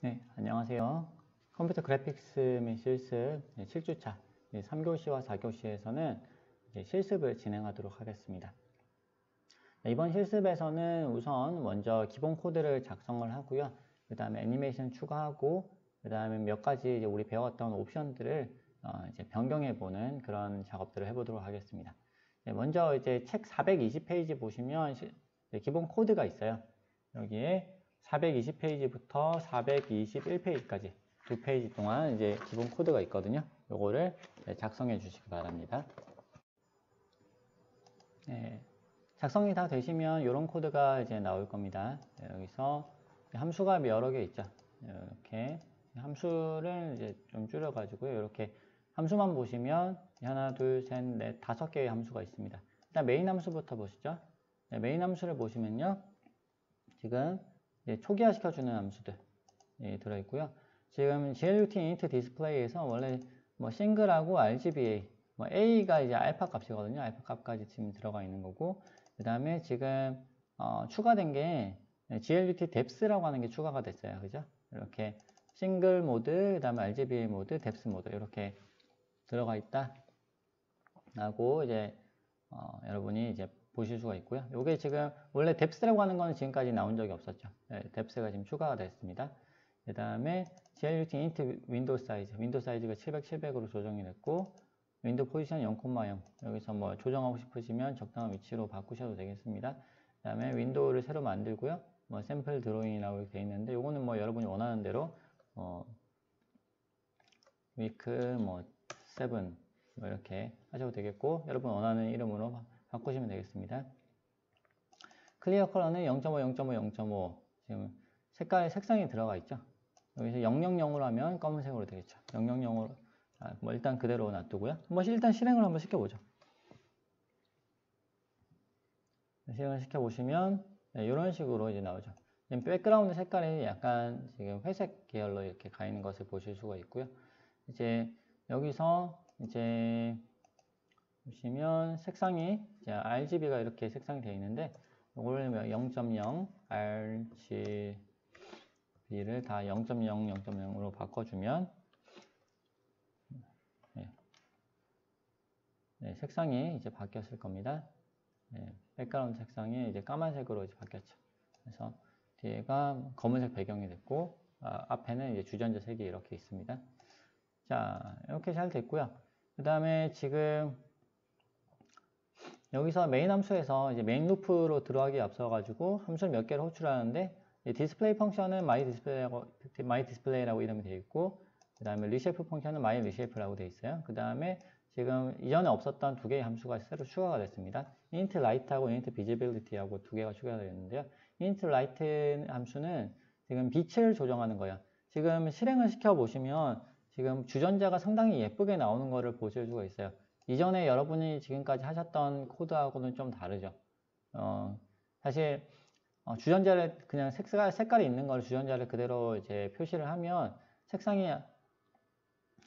네, 안녕하세요. 컴퓨터 그래픽스 및 실습 7주차 3교시와 4교시에서는 실습을 진행하도록 하겠습니다. 네, 이번 실습에서는 우선 먼저 기본 코드를 작성을 하고요. 그 다음에 애니메이션 추가하고 그 다음에 몇 가지 우리 배웠던 옵션들을 어 이제 변경해 보는 그런 작업들을 해보도록 하겠습니다. 네, 먼저 이제 책 420페이지 보시면 기본 코드가 있어요. 여기에 420페이지부터 421페이지까지 두 페이지 동안 이제 기본 코드가 있거든요. 요거를 작성해 주시기 바랍니다. 네, 작성이 다 되시면 이런 코드가 이제 나올 겁니다. 네, 여기서 함수가 여러 개 있죠. 이렇게 함수를 이제 좀 줄여가지고요. 이렇게 함수만 보시면 하나, 둘, 셋, 넷, 다섯 개의 함수가 있습니다. 일단 메인 함수부터 보시죠. 네, 메인 함수를 보시면요. 지금 초기화 시켜주는 함수들 예, 들어있고요. 지금 GLUT init display에서 원래 뭐 싱글하고 RGBA, 뭐 A가 이제 알파 값이거든요. 알파 값까지 지금 들어가 있는 거고, 그 다음에 지금 어, 추가된 게 GLUT depth라고 하는 게 추가가 됐어요. 그죠? 이렇게 싱글 모드, 그 다음에 RGBA 모드, depth 모드 이렇게 들어가 있다. 라고 이제 어, 여러분이 이제 보실 수가 있고요. 이게 지금 원래 depth라고 하는 거는 지금까지 나온 적이 없었죠. 네, depth가 지금 추가가 됐습니다. 그 다음에 GLUT init window size, window size가 700, 700으로 조정이 됐고 window position 0,0 여기서 뭐 조정하고 싶으시면 적당한 위치로 바꾸셔도 되겠습니다. 그 다음에 윈도우를 새로 만들고요. 뭐 sample drawing이라고 되어 있는데 요거는 뭐 여러분이 원하는 대로 어, 위크 뭐7 뭐 이렇게 하셔도 되겠고 여러분 원하는 이름으로 바꾸시면 되겠습니다. 클리어 컬러는 0.5, 0.5, 0.5 지금 색깔 색상이 들어가 있죠. 여기서 000으로 하면 검은색으로 되겠죠. 000으로 아, 뭐 일단 그대로 놔두고요. 뭐 일단 실행을 한번 시켜보죠. 실행을 시켜보시면 네, 이런 식으로 이제 나오죠. 지금 백그라운드 색깔이 약간 지금 회색 계열로 이렇게 가 있는 것을 보실 수가 있고요. 이제 여기서 이제 보시면 색상이 RGB가 이렇게 색상이 되어 있는데 이걸 0.0 RGB를 다 0.0 0.0으로 바꿔주면 네. 네, 색상이 이제 바뀌었을 겁니다. 네, 백그라운드 색상이 이제 까만색으로 이제 바뀌었죠. 그래서 뒤에가 검은색 배경이 됐고 아, 앞에는 이제 주전자 색이 이렇게 있습니다. 자 이렇게 잘 됐고요. 그 다음에 지금 여기서 메인 함수에서 이제 main loop로 들어가기 앞서 가지고 함수를 몇 개를 호출하는데 display function은 my display라고 my display라고 이름이 되어 있고 그 다음에 reshape function은 my reshape라고 되어 있어요. 그 다음에 지금 이전에 없었던 두 개의 함수가 새로 추가가 됐습니다. init light하고 init visibility하고 두 개가 추가가 되었는데요. init light 함수는 지금 빛을 조정하는 거예요. 지금 실행을 시켜 보시면 지금 주전자가 상당히 예쁘게 나오는 것을 보실 수가 있어요. 이전에 여러분이 지금까지 하셨던 코드하고는 좀 다르죠. 어, 사실 어, 주전자를 그냥 색깔, 색깔이 있는 걸 주전자를 그대로 이제 표시를 하면 색상이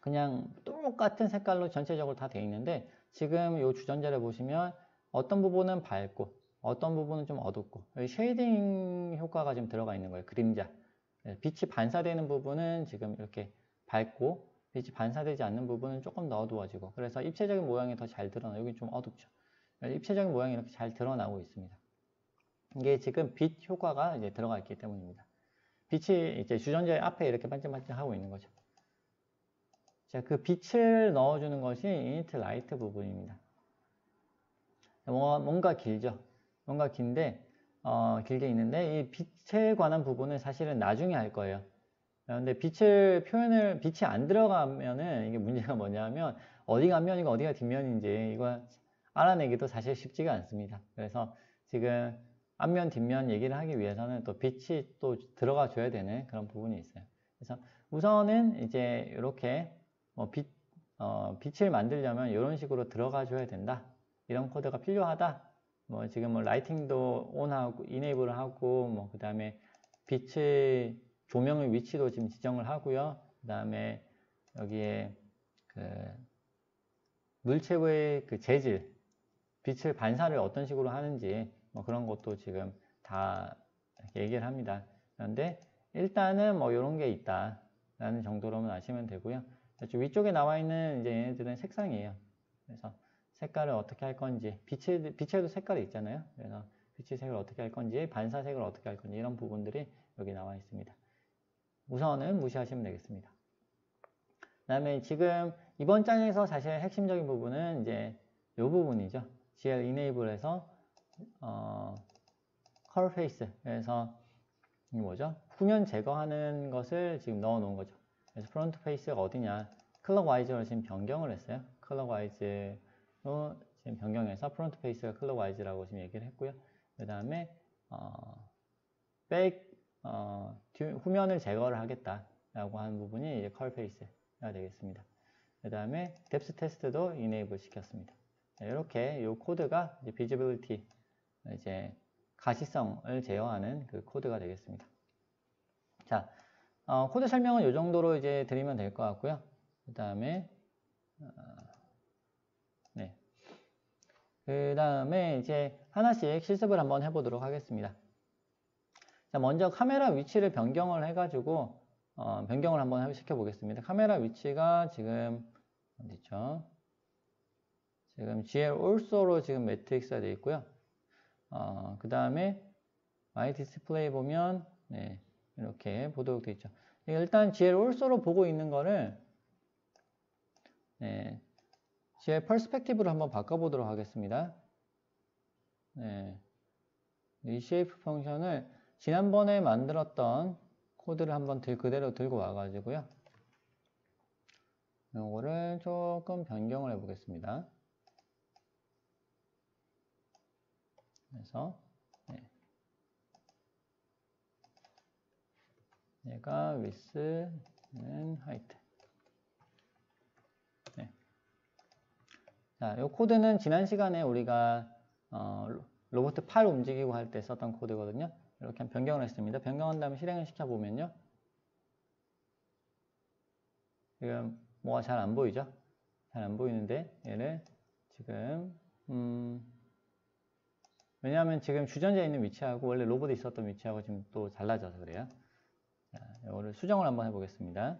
그냥 똑같은 색깔로 전체적으로 다 되어 있는데 지금 이 주전자를 보시면 어떤 부분은 밝고 어떤 부분은 좀 어둡고 shading 효과가 지금 들어가 있는 거예요. 그림자. 네, 빛이 반사되는 부분은 지금 이렇게 밝고 빛이 반사되지 않는 부분은 조금 더 어두워지고 그래서 입체적인 모양이 더 잘 드러나 여기 좀 어둡죠. 입체적인 모양이 이렇게 잘 드러나고 있습니다. 이게 지금 빛 효과가 이제 들어가 있기 때문입니다. 빛이 이제 주전자의 앞에 이렇게 반짝반짝 하고 있는 거죠. 자, 그 빛을 넣어주는 것이 init light 부분입니다. 뭔가 길죠. 뭔가 긴데 어, 길게 있는데 이 빛에 관한 부분은 사실은 나중에 할 거예요 근데 빛을 표현을 빛이 안 들어가면은 이게 문제가 뭐냐면 어디가 앞면이고 어디가 뒷면인지 이거 알아내기도 사실 쉽지가 않습니다. 그래서 지금 앞면 뒷면 얘기를 하기 위해서는 또 빛이 또 들어가 줘야 되는 그런 부분이 있어요. 그래서 우선은 이제 이렇게 뭐 빛, 어, 빛을 만들려면 이런 식으로 들어가 줘야 된다. 이런 코드가 필요하다. 뭐 지금 뭐 라이팅도 온하고 이네이블을 하고 뭐 그다음에 빛을 조명의 위치도 지금 지정을 하고요. 그 다음에 여기에 그 물체의 그 재질, 빛을 반사를 어떤 식으로 하는지 뭐 그런 것도 지금 다 얘기를 합니다. 그런데 일단은 뭐 이런 게 있다라는 정도로만 아시면 되고요. 위쪽에 나와 있는 이제 얘네들은 색상이에요. 그래서 색깔을 어떻게 할 건지 빛에, 빛에도 색깔이 있잖아요. 그래서 빛의 색을 어떻게 할 건지 반사색을 어떻게 할 건지 이런 부분들이 여기 나와 있습니다. 우선은 무시하시면 되겠습니다. 그 다음에 지금 이번 장에서 사실 핵심적인 부분은 이제 이 부분이죠. GL enable에서 어, cull face 그래서 이 뭐죠? 후면 제거하는 것을 지금 넣어 놓은 거죠. 그래서 front face가 어디냐? clockwise로 지금 변경을 했어요. clockwise로 지금 변경해서 front face가 clockwise라고 지금 얘기를 했고요. 그 다음에 어, back 어, 후면을 제거를 하겠다라고 하는 부분이 이제 cull face가 되겠습니다. 그 다음에 depth test도 enable 시켰습니다. 이렇게 이 코드가 이제 visibility 이제 가시성을 제어하는 그 코드가 되겠습니다. 자, 어, 코드 설명은 이 정도로 이제 드리면 될 것 같고요. 그 다음에 어, 네. 그 다음에 이제 하나씩 실습을 한번 해보도록 하겠습니다. 자, 먼저 카메라 위치를 변경을 해가지고 어, 변경을 한번 시켜 보겠습니다. 카메라 위치가 지금 어디죠? 지금 GL ALSO로 지금 매트릭스가 되어 있고요. 어, 그 다음에 My Display 보면 네, 이렇게 보도록 되어 있죠. 일단 GL ALSO로 보고 있는 거를 네, GL 퍼스펙티브로 한번 바꿔보도록 하겠습니다. 네, reshape function을 지난번에 만들었던 코드를 한번 들, 그대로 들고 와가지고요. 이거를 조금 변경을 해보겠습니다. 그래서 네. 얘가 width는 height. 네. 자, 이 코드는 지난 시간에 우리가 어, 로봇 팔 움직이고 할 때 썼던 코드거든요. 이렇게 변경을 했습니다. 변경한 다음에 실행을 시켜보면요. 지금 뭐가 잘 안 보이죠? 잘 안 보이는데 얘를 지금 음 왜냐하면 지금 주전자에 있는 위치하고 원래 로봇에 있었던 위치하고 지금 또 달라져서 그래요. 자, 이거를 수정을 한번 해보겠습니다.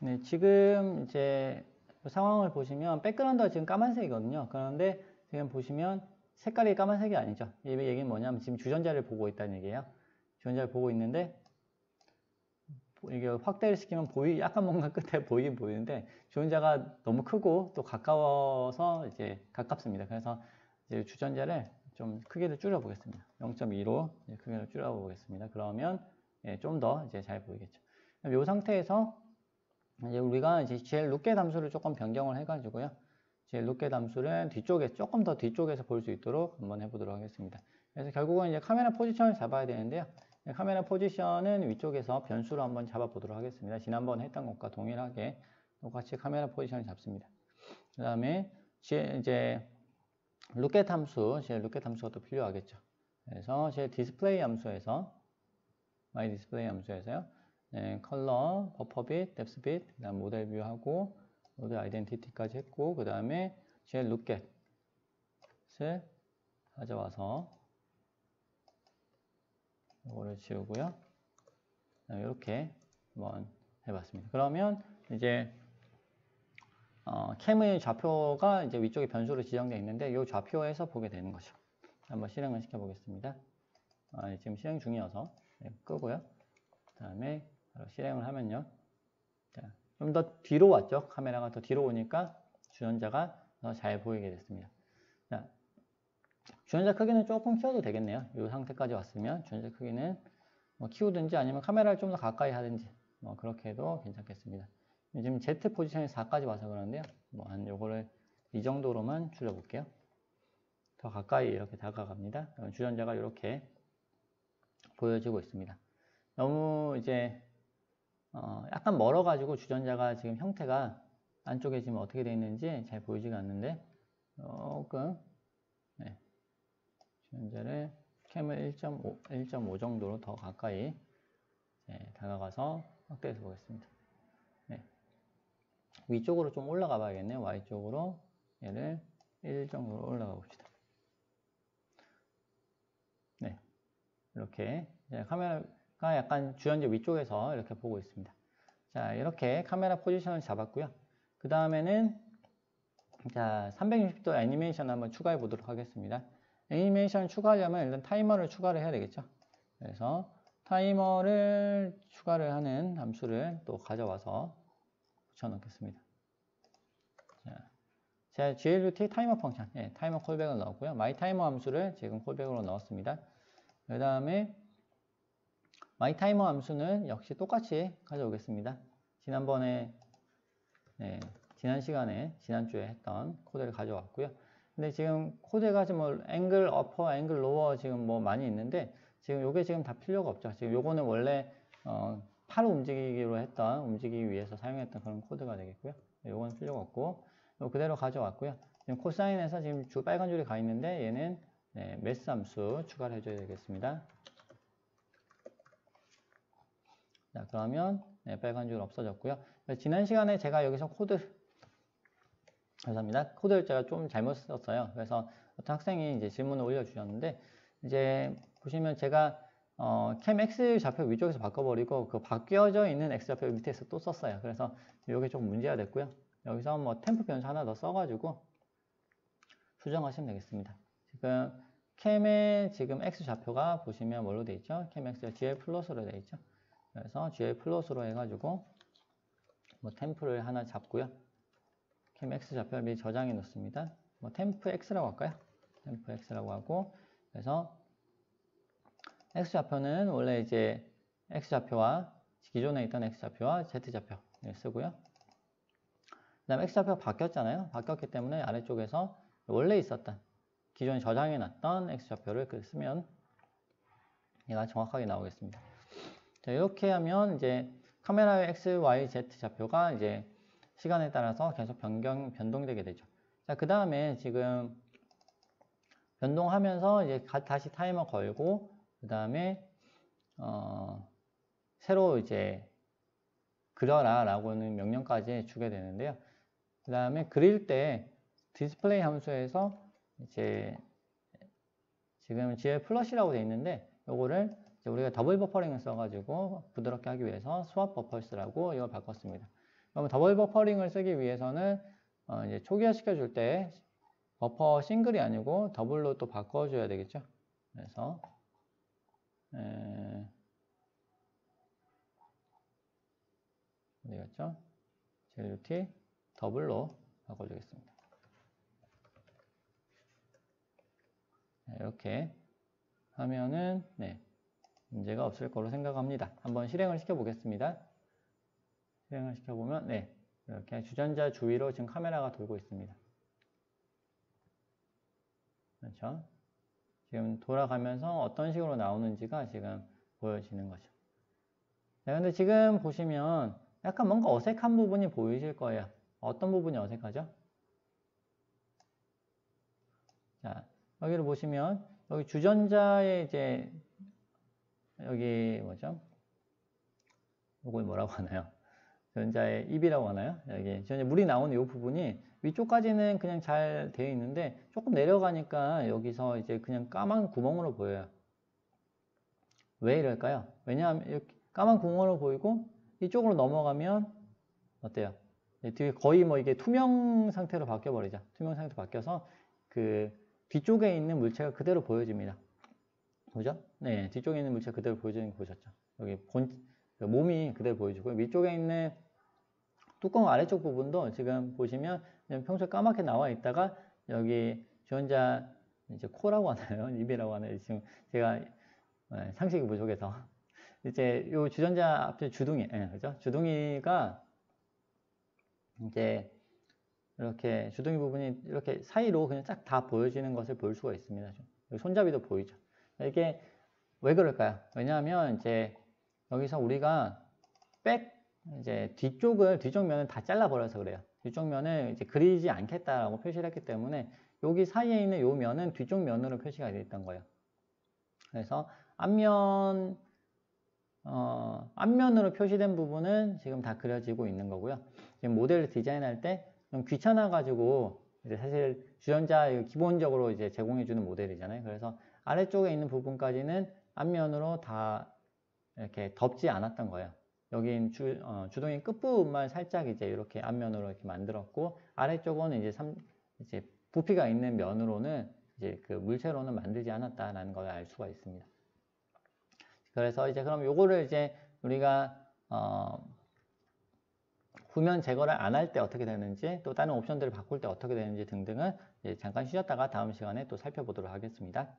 네, 지금 이제 상황을 보시면 백그라운드가 지금 까만색이거든요. 그런데 지금 보시면 색깔이 까만색이 아니죠. 이 얘기는 뭐냐면 지금 주전자를 보고 있다는 얘기예요. 주전자를 보고 있는데 이게 확대를 시키면 보이 약간 뭔가 끝에 보이긴 보이는데 주전자가 너무 크고 또 가까워서 이제 가깝습니다. 그래서 이제 주전자를 좀 크기를 줄여 보겠습니다. 0.2로 크기를 줄여 보겠습니다. 그러면 예, 좀 더 이제 잘 보이겠죠. 이 상태에서 이제 우리가 이제 GL 룩게 함수를 조금 변경을 해가지고요. GL 룩게 함수를 뒤쪽에 조금 더 뒤쪽에서 볼 수 있도록 한번 해보도록 하겠습니다. 그래서 결국은 이제 카메라 포지션을 잡아야 되는데요. 카메라 포지션은 위쪽에서 변수로 한번 잡아보도록 하겠습니다. 지난번에 했던 것과 동일하게 똑같이 카메라 포지션을 잡습니다. 그 다음에 이제 LookAt 함수, gluLookAt 함수가 또 필요하겠죠. 그래서 제 디스플레이 함수에서 my display 함수에서요. 네, color, buffer bit, depth bit, 그다음 model view하고 load identity까지 했고 그 다음에 gluLookAt을 가져와서 이거를 지우고요. 이렇게 한번 해봤습니다. 그러면 이제 어, 캠의 좌표가 이제 위쪽에 변수로 지정되어 있는데 이 좌표에서 보게 되는 거죠. 한번 실행을 시켜 보겠습니다. 아, 지금 실행 중이어서 네, 끄고요. 그 다음에 실행을 하면요. 좀 더 뒤로 왔죠. 카메라가 더 뒤로 오니까 주전자가 더 잘 보이게 됐습니다. 자, 주전자 크기는 조금 키워도 되겠네요. 이 상태까지 왔으면 주전자 크기는 뭐 키우든지 아니면 카메라를 좀 더 가까이 하든지 뭐 그렇게 해도 괜찮겠습니다. 지금 Z 포지션이 4까지 와서 그러는데요. 뭐 한 요거를 이 정도로만 줄여볼게요. 더 가까이 이렇게 다가갑니다. 주전자가 이렇게 보여지고 있습니다. 너무 이제 어 약간 멀어가지고 주전자가 지금 형태가 안쪽에 지금 어떻게 되어 있는지 잘 보이지가 않는데 조금 네. 주전자를 캠을 1.5, 1.5 정도로 더 가까이 다가가서 확대해서 보겠습니다. 위쪽으로 좀 올라가 봐야겠네요. Y쪽으로 얘를 1 정도로 올라가 봅시다. 네. 이렇게 카메라 가 약간 주연제 위쪽에서 이렇게 보고 있습니다. 자, 이렇게 카메라 포지션을 잡았고요. 그 다음에는 자, 360도 애니메이션 한번 추가해 보도록 하겠습니다. 애니메이션 추가하려면 일단 타이머를 추가를 해야 되겠죠. 그래서 타이머를 추가를 하는 함수를 또 가져와서 붙여넣겠습니다. 자, 제 GLUT timer function, 예, timer callback을 넣었고요. my timer 함수를 지금 callback으로 넣었습니다. 그 다음에 my timer 함수는 역시 똑같이 가져오겠습니다. 지난번에 네, 지난 시간에 지난주에 했던 코드를 가져왔고요. 근데 지금 코드가 지금 뭐 angle upper, angle lower 지금 뭐 많이 있는데 지금 요게 지금 다 필요가 없죠. 지금 요거는 원래 어, 팔 움직이기로 했던 움직이기 위해서 사용했던 그런 코드가 되겠고요. 요거는 필요가 없고 요 그대로 가져왔고요. 지금 코사인에서 지금 주 빨간 줄이 가 있는데 얘는 네, math 함수 추가를 해줘야 되겠습니다. 자 그러면 네, 빨간 줄 없어졌고요. 지난 시간에 제가 여기서 코드 감사합니다. 코드를 제가 좀 잘못 썼어요. 그래서 어떤 학생이 이제 질문을 올려주셨는데 이제 보시면 제가 어, cam X 좌표 위쪽에서 바꿔버리고 그 바뀌어져 있는 X 좌표 밑에서 또 썼어요. 그래서 이게 조금 문제가 됐고요. 여기서 뭐 temp 변수 하나 더 써가지고 수정하시면 되겠습니다. 지금 cam의 지금 X 좌표가 보시면 뭘로 되어 있죠? cam X가 GL 플러스로 되어 있죠. 그래서 GL 플러스로 해가지고 뭐 템프를 하나 잡고요. 캠 X 좌표를 미리 저장해 놓습니다. 뭐 템프 X라고 할까요? 템프 X라고 하고 그래서 X 좌표는 원래 이제 X 좌표와 기존에 있던 X 좌표와 Z 좌표 쓰고요. 그 다음에 X 좌표가 바뀌었잖아요. 바뀌었기 때문에 아래쪽에서 원래 있었던 기존에 저장해 놨던 X 좌표를 쓰면 얘가 정확하게 나오겠습니다. 자, 이렇게 하면 이제 카메라의 X, Y, Z 좌표가 이제 시간에 따라서 계속 변경, 변동되게 되죠. 자, 그 다음에 지금 변동하면서 이제 다시 타이머 걸고, 그 다음에, 어, 새로 이제 그려라 라고는 명령까지 주게 되는데요. 그 다음에 그릴 때 디스플레이 함수에서 이제 지금 GL flush라고 되어 있는데 요거를 우리가 double buffering을 써가지고 부드럽게 하기 위해서 swap buffers라고 이걸 바꿨습니다. 그러면 double buffering을 쓰기 위해서는 어 이제 초기화 시켜줄 때 buffer single이 아니고 double로 또 바꿔줘야 되겠죠. 그래서 에... 어디 갔죠? JUT 더블로 바꿔주겠습니다. 이렇게 하면은 네, 문제가 없을 거로 생각합니다. 한번 실행을 시켜 보겠습니다. 실행을 시켜 보면 네 이렇게 주전자 주위로 지금 카메라가 돌고 있습니다. 그렇죠? 지금 돌아가면서 어떤 식으로 나오는지가 지금 보여지는 거죠. 네, 근데 지금 보시면 약간 뭔가 어색한 부분이 보이실 거예요. 어떤 부분이 어색하죠? 자, 여기를 보시면 여기 주전자의 이제 여기 뭐죠? 이걸 뭐라고 하나요? 전자의 입이라고 하나요? 여기 전자 물이 나오는 이 부분이 위쪽까지는 그냥 잘 되어 있는데 조금 내려가니까 여기서 이제 그냥 까만 구멍으로 보여요. 왜 이럴까요? 왜냐하면 이렇게 까만 구멍으로 보이고 이쪽으로 넘어가면 어때요? 거의 뭐 이게 투명 상태로 바뀌어 버리죠. 투명 상태로 바뀌어서 그 뒤쪽에 있는 물체가 그대로 보여집니다. 보죠? 네, 뒤쪽에 있는 물체 그대로 보여지는 거 보셨죠? 여기 본그 몸이 그대로 보여주고 위쪽에 있는 뚜껑 아래쪽 부분도 지금 보시면 평소에 까맣게 나와 있다가 여기 주전자 이제 코라고 하나요? 입이라고 하나요? 지금 제가 네, 상식이 부족해서 이제 요 주전자 앞에 주둥이, 예, 그죠? 주둥이가 이제 이렇게 주둥이 부분이 이렇게 사이로 그냥 쫙 다 보여지는 것을 볼 수가 있습니다. 손잡이도 보이죠. 이게 왜 그럴까요? 왜냐하면 이제 여기서 우리가 백 이제 뒤쪽을 뒤쪽 면을 다 잘라 버려서 그래요. 뒤쪽 면을 이제 그리지 않겠다라고 표시를 했기 때문에 여기 사이에 있는 요 면은 뒤쪽 면으로 표시가 되어 있던 거예요. 그래서 앞면 어, 앞면으로 표시된 부분은 지금 다 그려지고 있는 거고요. 지금 모델을 디자인할 때 좀 귀찮아 가지고 사실 주전자 기본적으로 이제 제공해 주는 모델이잖아요. 그래서 아래쪽에 있는 부분까지는 앞면으로 다 이렇게 덮지 않았던 거예요. 여긴 주, 어, 주동의 끝부분만 살짝 이제 이렇게 앞면으로 이렇게 만들었고 아래쪽은 이제 삼, 이제 부피가 있는 면으로는 이제 그 물체로는 만들지 않았다라는 걸 알 수가 있습니다. 그래서 이제 그럼 요거를 이제 우리가 어, 후면 제거를 안 할 때 어떻게 되는지 또 다른 옵션들을 바꿀 때 어떻게 되는지 등등은 잠깐 쉬었다가 다음 시간에 또 살펴보도록 하겠습니다.